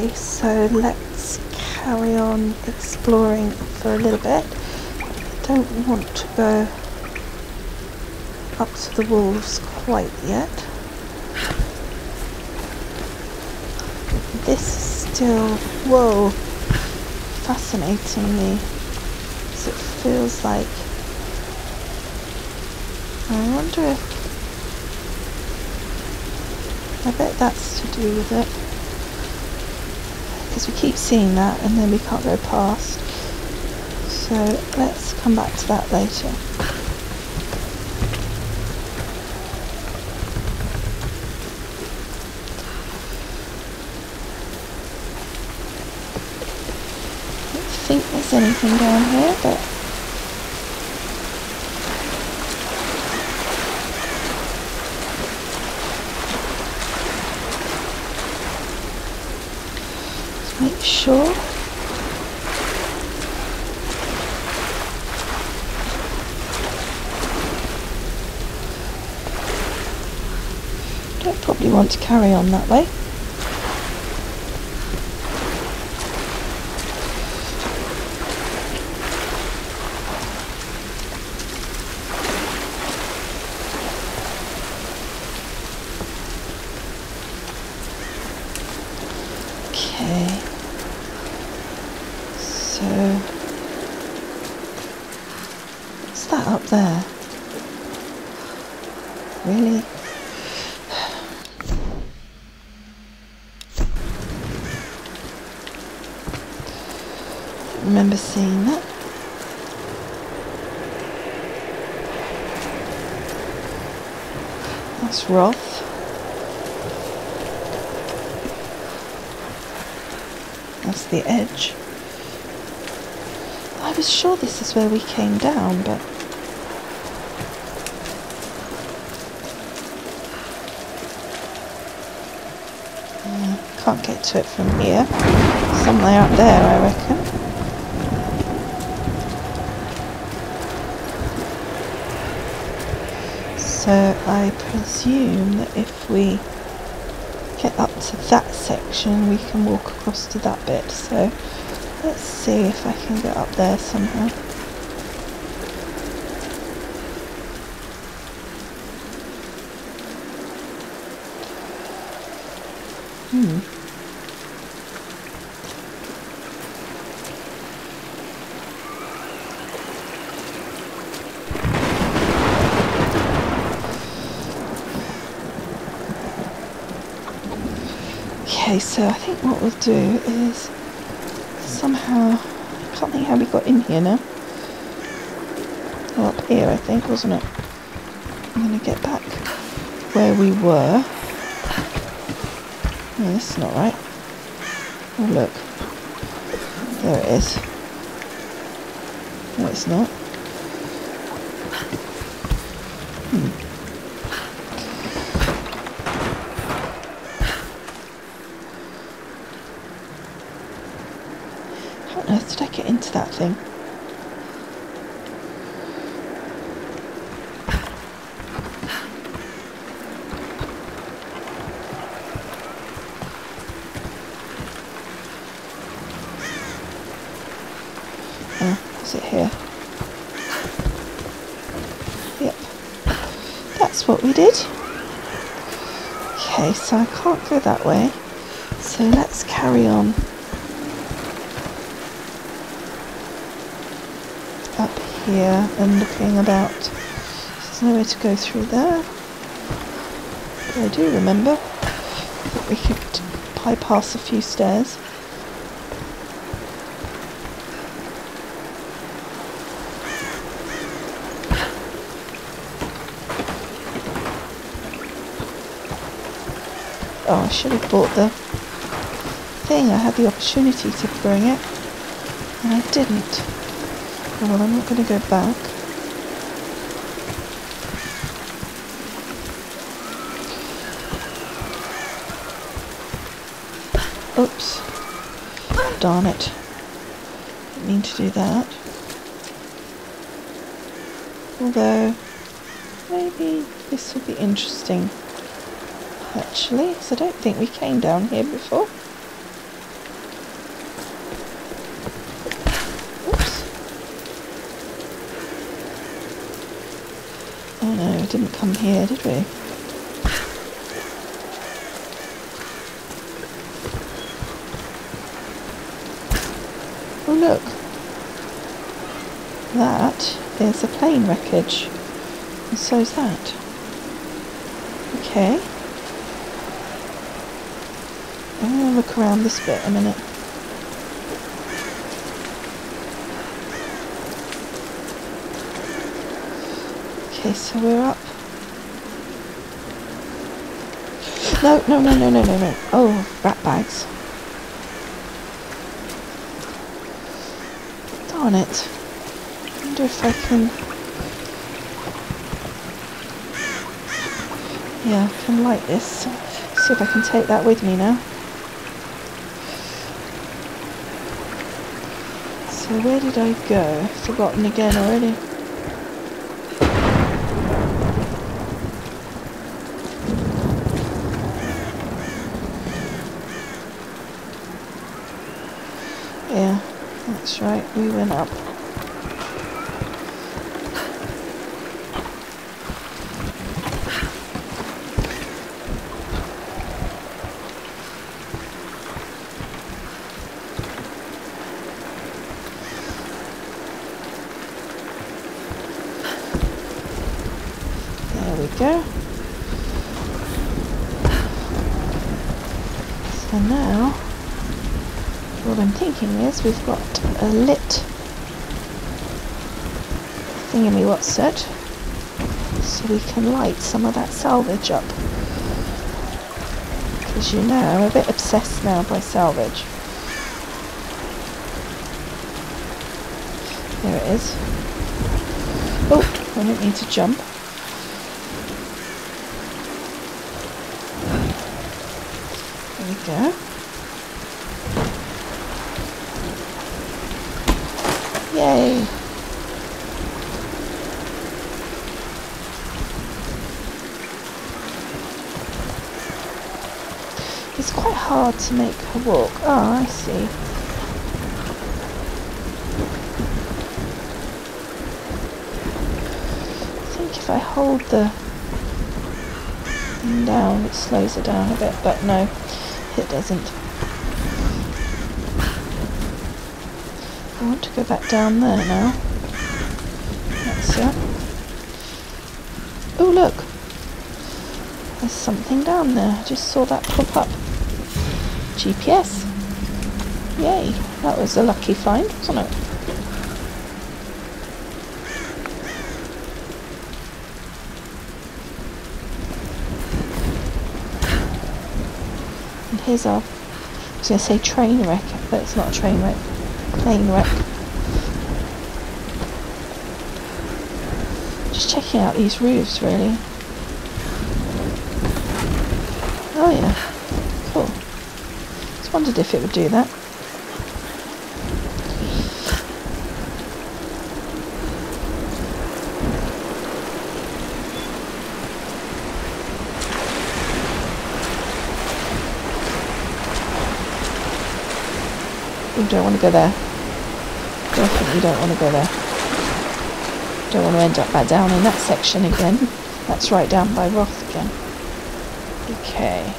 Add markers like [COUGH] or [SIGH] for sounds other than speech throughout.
Okay, so let's carry on exploring for a little bit. I don't want to go up to the wolves quite yet. This is still, whoa, fascinating me. Because it feels like, I wonder if, I bet that's to do with it because we keep seeing that and then we can't go past. So let's come back to that later. I don't think there's anything down here, but let's make sure. Don't probably want to carry on that way. Okay. So, what's that up there? Really? Remember seeing that? That's Roth. That's the edge. I was sure this is where we came down, but Yeah, can't get to it from here. Somewhere up there, I reckon. So I presume that if we get up to that section, we can walk across to that bit. So let's see if I can get up there somehow. Hmm. Okay, so I think what we'll do is somehow I can't think how we got in here now. Oh, up here I think, wasn't it? I'm gonna get back where we were. No, this is not right. Oh look. There it is. No, it's not. On earth did I get into that thing? Oh, is it here? Yep. That's what we did. Okay, so I can't go that way. So let's carry on. Up here and looking about. There's no way to go through there. I do remember that we could bypass a few stairs. Oh, I should have bought the thing. I had the opportunity to bring it, and I didn't. Well, I'm not going to go back. Oops. Darn it. Didn't mean to do that. Although, maybe this will be interesting actually, because I don't think we came down here before. No, no, we didn't come here, did we? Oh look, that is a plane wreckage, and so's that. Okay. I'm going to look around this bit a minute. Okay, so we're up. No, no, no, no, no, no, no. Oh, rat bags. Darn it. I wonder if I can... Yeah, I can light this. See if I can take that with me now. So where did I go? Forgotten again already. Yeah, that's right, we went up. There we go. So now what I'm thinking we've got a lit thingy what's it so we can light some of that salvage up. Because you know I'm a bit obsessed now by salvage. There it is. Oh I don't need to jump there we go Yay! It's quite hard to make her walk. Oh, I see. I think if I hold the down, it slows her down a bit, but no, it doesn't. I want to go back down there now. That's it. Oh look! There's something down there. I just saw that pop up. GPS. Yay! That was a lucky find, wasn't it? And here's our, I was going to say train wreck, but it's not a train wreck plane wreck. Just checking out these roofs really. Oh yeah, cool. Just wondered if it would do that. You don't want to go there. Definitely don't want to go there. Don't want to end up back down in that section again. That's right down by Roth again. Okay.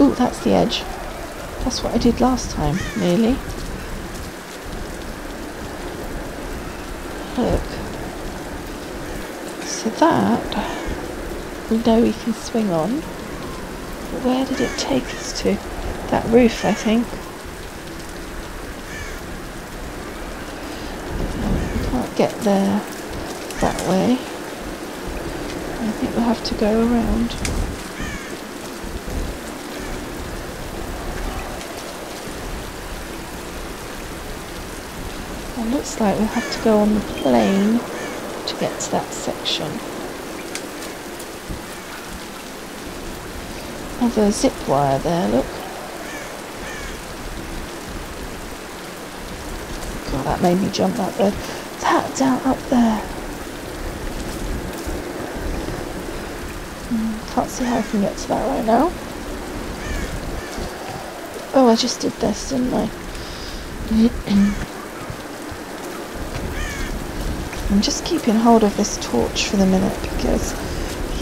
Ooh, that's the edge. That's what I did last time, nearly. Look. So that we know we can swing on. But where did it take us to? That roof, I think. We can't get there that way. I think we'll have to go around. It looks like we'll have to go on the plane to get to that section. Another zip wire there, look. God, that made me jump that bit. That down up there. Hmm. can't see how I can get to that right now. Oh, I just did this, didn't I? [CLEARS THROAT] I'm just keeping hold of this torch for the minute because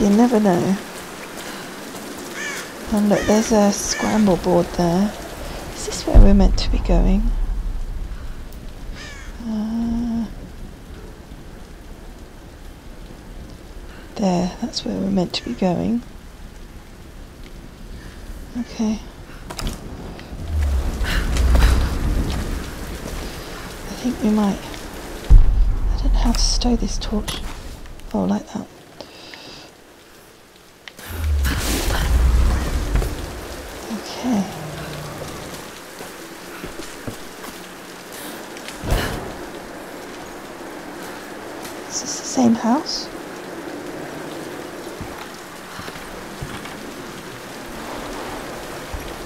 you never know. And look, there's a scramble board there. Is this where we're meant to be going? Uh, there, that's where we're meant to be going. Okay. I think we might. I don't know how to stow this torch. Oh, like that. Okay. Is this the same house?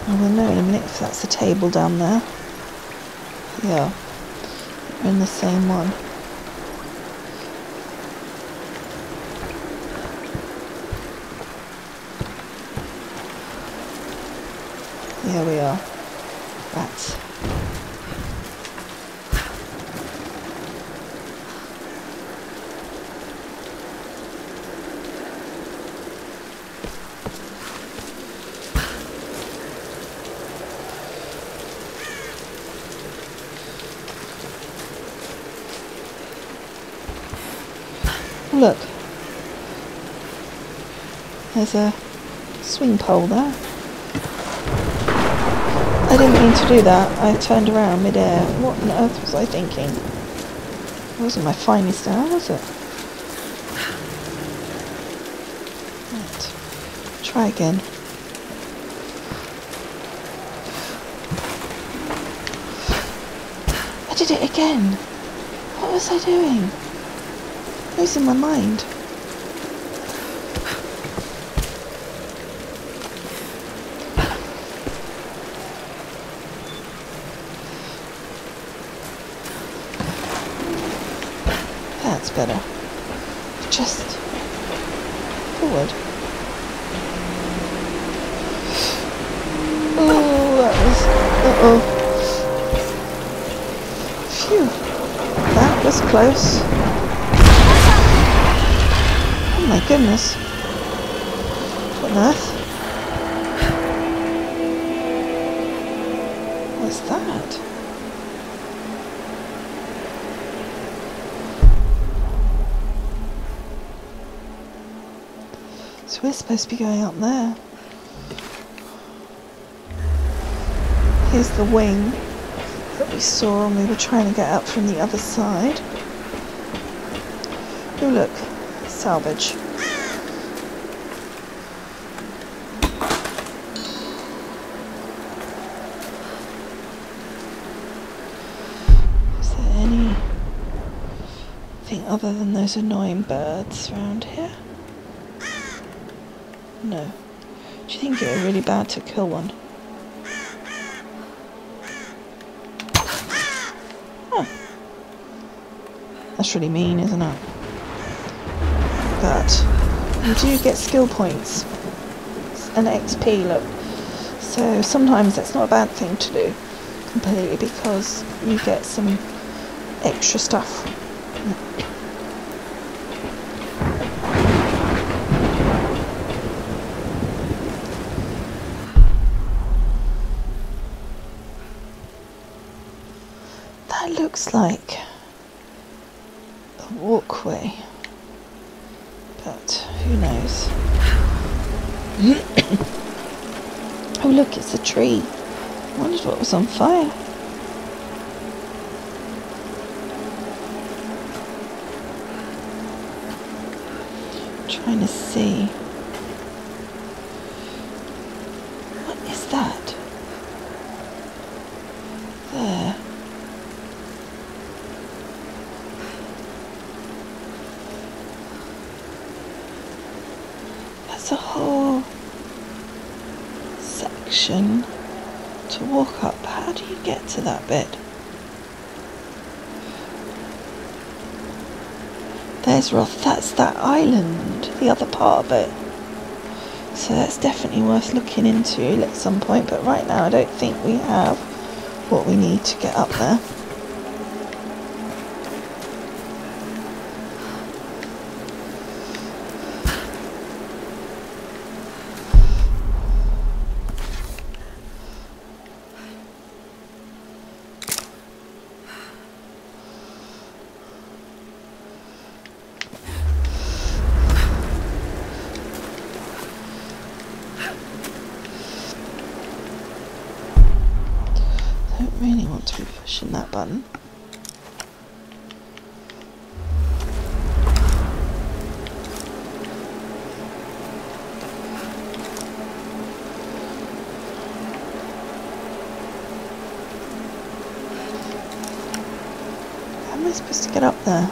I will know in a minute if that's the table down there. Yeah, we're in the same one. Here we are. Look. There's a swing pole there. I didn't mean to do that. I turned around midair. What on earth was I thinking? It wasn't my finest hour, was it? Right. Try again. I did it again. What was I doing? Losing my mind. My goodness. What on earth? What's that? So we're supposed to be going up there. Here's the wing that we saw when we were trying to get up from the other side. Oh look, salvage. Is there anything other than those annoying birds around here? No. Do you think it would be really bad to kill one? Huh. That's really mean, isn't it? But you do get skill points and XP, look. So sometimes that's not a bad thing to do completely because you get some extra stuff. That looks like a walkway, but who knows? oh, look, it's a tree. I wondered what was on fire. Trying to see. What is that? There. That's a whole section to walk up. How do you get to that bit? There's Roth. That's that island. The other part of it. So that's definitely worth looking into at some point, but right now I don't think we have what we need to get up there. Don't really want to be pushing that button. How am I supposed to get up there?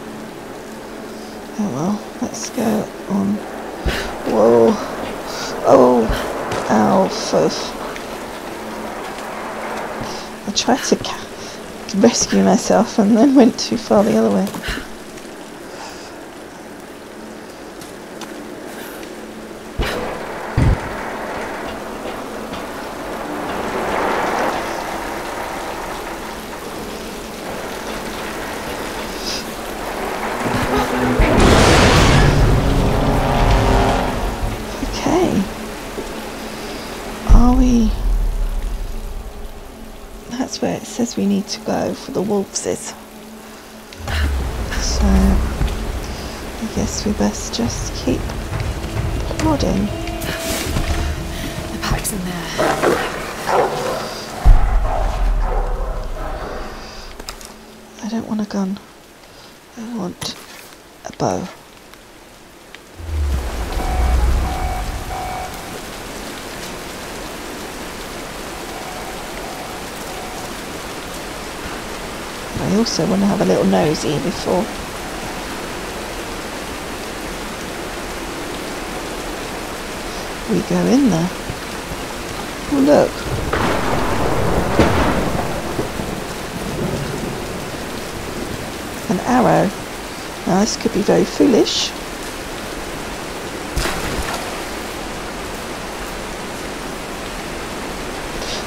Oh well, let's go on. Whoa. Oh. Ow, foof. I tried to rescue myself and then went too far the other way. Says we need to go for the wolveses. So... I guess we best just keep plodding. The pack's in there. I don't want a gun. I want a bow. I also want to have a little nosy before. We go in there. Oh look. An arrow. Now this could be very foolish.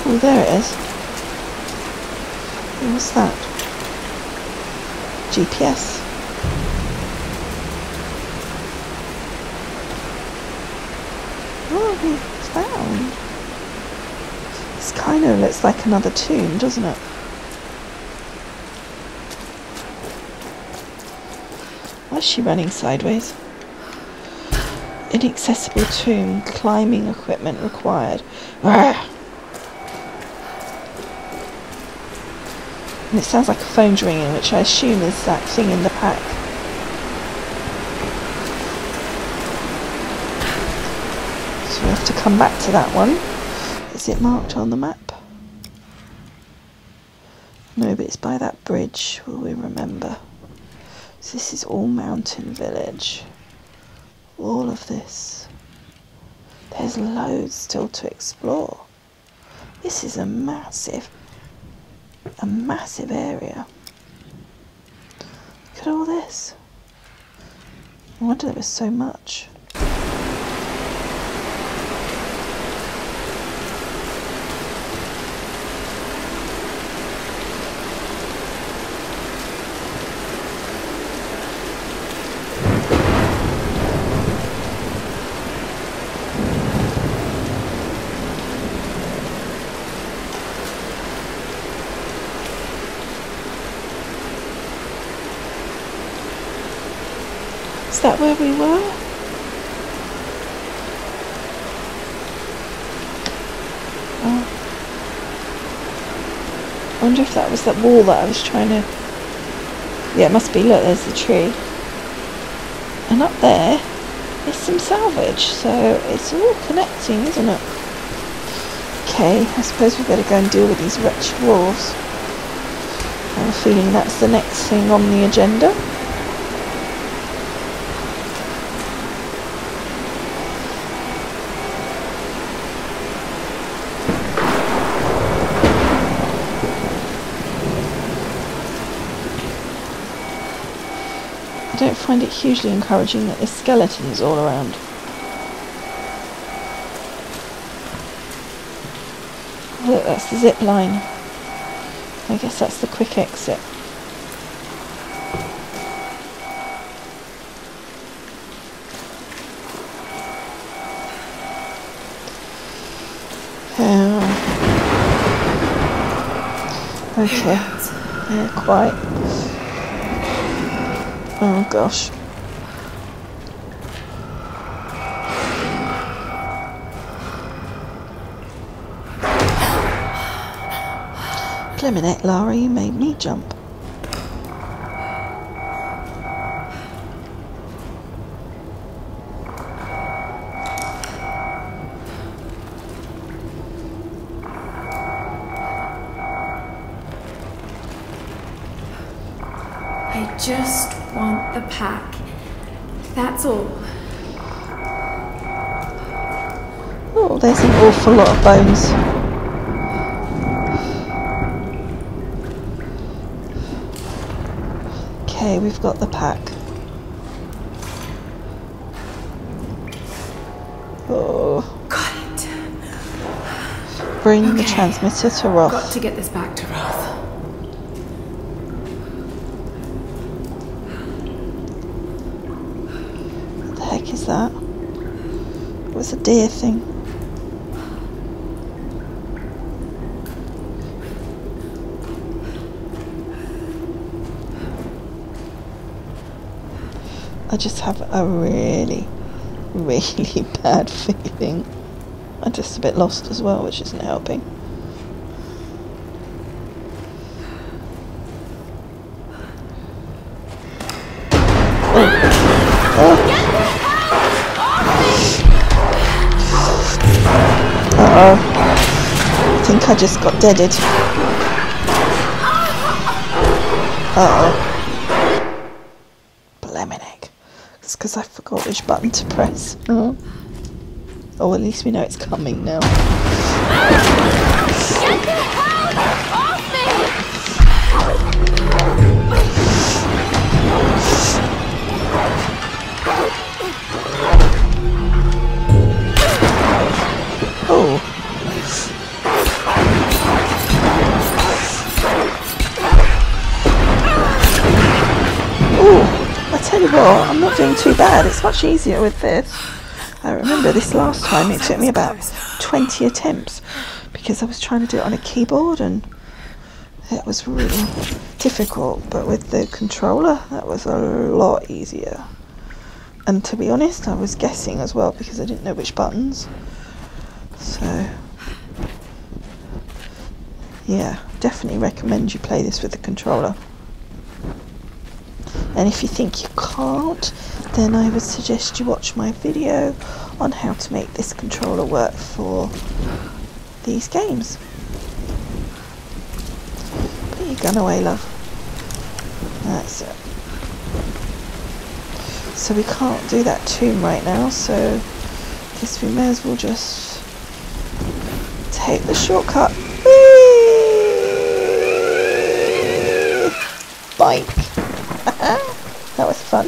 Oh, there it is. What's that? GPS. Oh, we found. This kind of looks like another tomb, doesn't it? Why is she running sideways? Inaccessible tomb, climbing equipment required. Arrgh. And it sounds like a phone's ringing, which I assume is that thing in the pack. So we have to come back to that one. Is it marked on the map? No, but it's by that bridge, will we remember? So this is all mountain village. All of this. There's loads still to explore. This is a massive a massive area. Look at all this. I wonder there was so much. Is that where we were? Oh. I wonder if that was that wall that I was trying to... Yeah, it must be. Look, there's the tree. And up there is some salvage, so it's all connecting, isn't it? Okay, I suppose we better go and deal with these wretched wolves. I have a feeling that's the next thing on the agenda. don't find it hugely encouraging that there's skeletons all around. Look, that's the zip line. I guess that's the quick exit. Oh. Okay, yeah, quite. Oh gosh. Blimmin' Lara, you made me jump. Pack. That's all. Oh, there's an awful lot of bones. Okay, we've got the pack. Oh, Got it. bring the transmitter to Got to get this back to Roth. What the heck is that? It was a deer thing. I just have a really, really [LAUGHS] bad feeling. I'm just a bit lost as well, which isn't helping. Uh oh. I think I just got deaded. Uh oh. Bleminic. It's because I forgot which button to press. Oh. oh, at least we know it's coming now. Tell you what, I'm not doing too bad. It's much easier with this. I remember this last time it took me about 20 attempts because I was trying to do it on a keyboard and it was really difficult. But with the controller, that was a lot easier. And to be honest, I was guessing as well because I didn't know which buttons. So, yeah, definitely recommend you play this with the controller. And if you think you can't, then I would suggest you watch my video on how to make this controller work for these games. Put your gun away, love. That's it. So we can't do that tomb right now, so I guess we may as well just take the shortcut. Whee! Bike. Fun.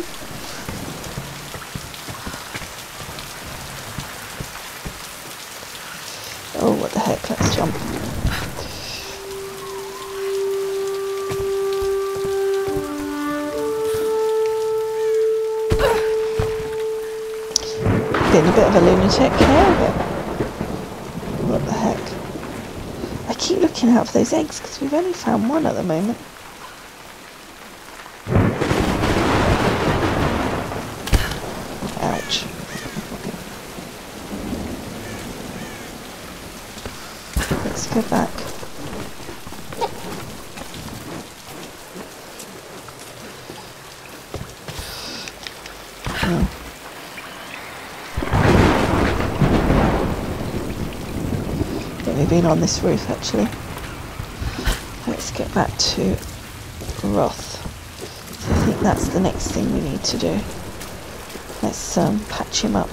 Oh, what the heck? Let's jump. Being a bit of a lunatic here, but what the heck? I keep looking out for those eggs because we've only found one at the moment. Ouch. Let's go back. Oh. On this roof actually. Let's get back to Roth. So I think that's the next thing we need to do. Let's um, patch him up.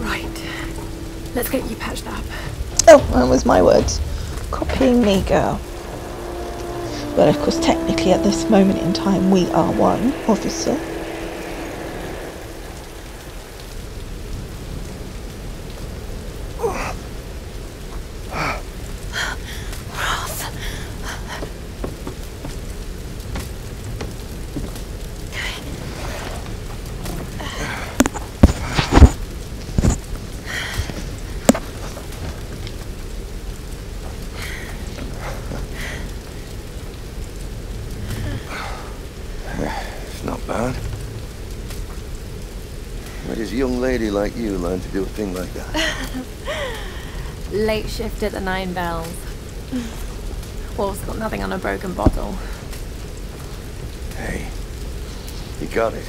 Right. Let's get you patched up. Oh, that was my words. Copying me, girl. But of course, technically, at this moment in time, we are one officer. It's not bad. Where does a young lady like learn to do a thing like that? [LAUGHS] Late shift at the Nine Bells. Wolf's got nothing on a broken bottle. Hey, you got it.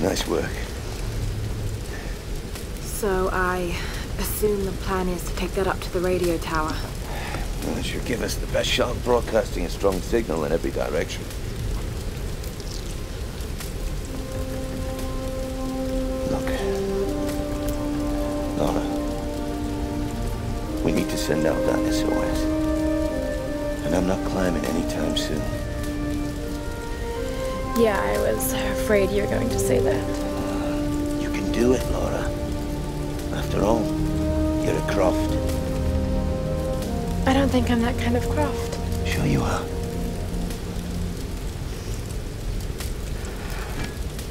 Nice work. So I assume the plan is to take that up to the radio tower. Well, it should give us the best shot of broadcasting a strong signal in every direction. Was afraid you were going to say that. You can do it, Lara. After all, you're a Croft. I don't think I'm that kind of Croft. Sure you are.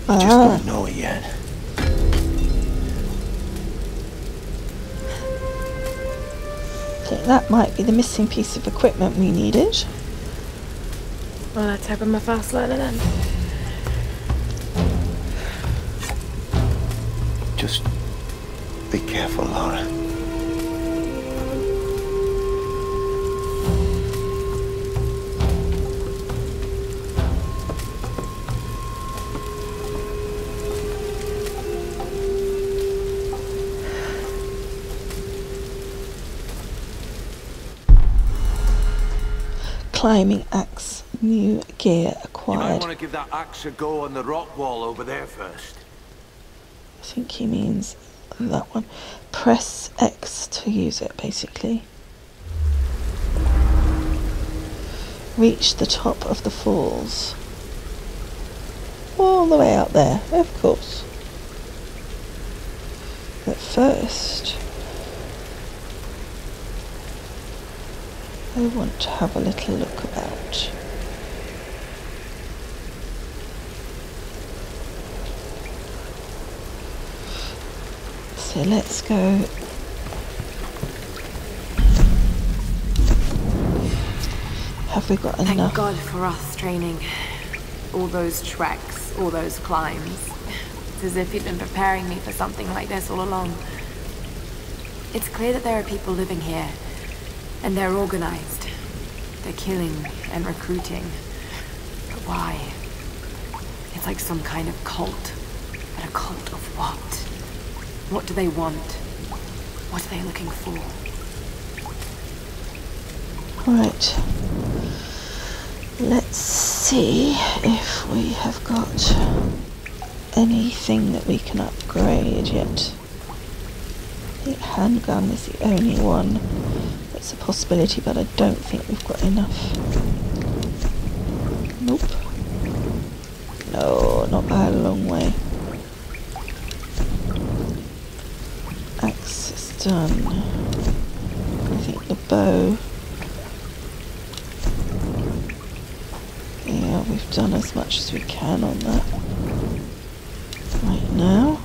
You just Ah, don't know it yet. I think that might be the missing piece of equipment we needed. Well, let's hope I'm a fast learner then. Just be careful, Lara. Climbing axe, new gear acquired. You might want to give that axe a go on the rock wall over there first. Think he means that one. Press X to use it, basically. Reach the top of the falls. All the way out there, of course. But first, I want to have a little look about. So let's go. Have we got Thank enough? God for us training. All those treks, all those climbs. It's as if he'd been preparing me for something like this all along. It's clear that there are people living here, and they're organized. They're killing and recruiting. But why? It's like some kind of cult. But a cult of what? What do they want? What are they looking for? Right. Let's see if we have got anything that we can upgrade yet. The handgun is the only one that's a possibility, but I don't think we've got enough. Nope. No, not by a long way. Axe is done. I think the bow. Yeah, we've done as much as we can on that right now.